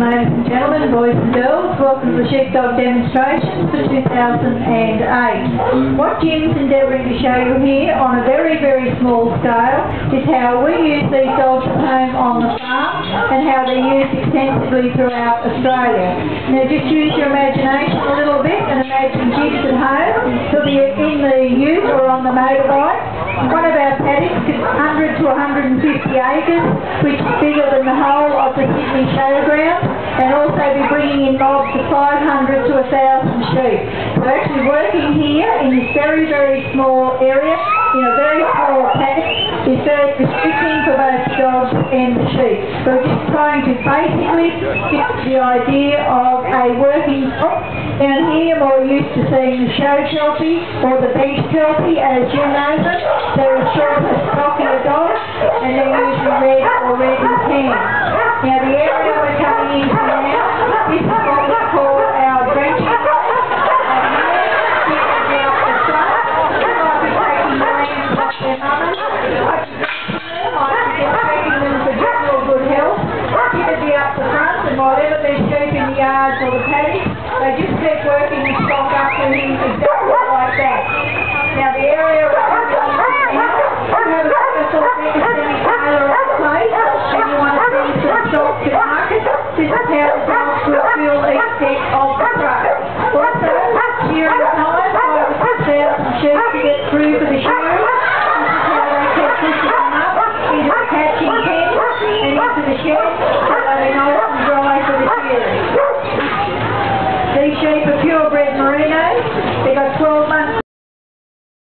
Ladies and gentlemen, boys and girls, welcome to the sheepdog demonstration for 2008. What Jim's endeavouring to show you here on a very, very small scale is how we use these dogs at home on the farm and how they're used extensively throughout Australia. Now just use your imagination a little bit and imagine Jim's at home. He'll be in the ute or on the motorbike. One of our paddocks is 100 to 150 acres, which is bigger than the whole of the Sydney also be bringing in mobs of 500 to 1,000 sheep. We're actually working here in this very, very small area, in a very small paddock. It's very restricting for both dogs and sheep. We're just trying to basically get the idea of a working dog. Down here, more used to seeing the show kelpie or the bench kelpie, as you know them. They're a shorter, stockier dog, and they're usually red or red and tan. Now, the area yards or the paddock. They just keep working the stock up to him exactly like that. Now the area around the have a special Anthony Taylor on play. Anyone who needs a shot to market, this is how the dogs will feel each set of Brad Moreno. They got 12 months.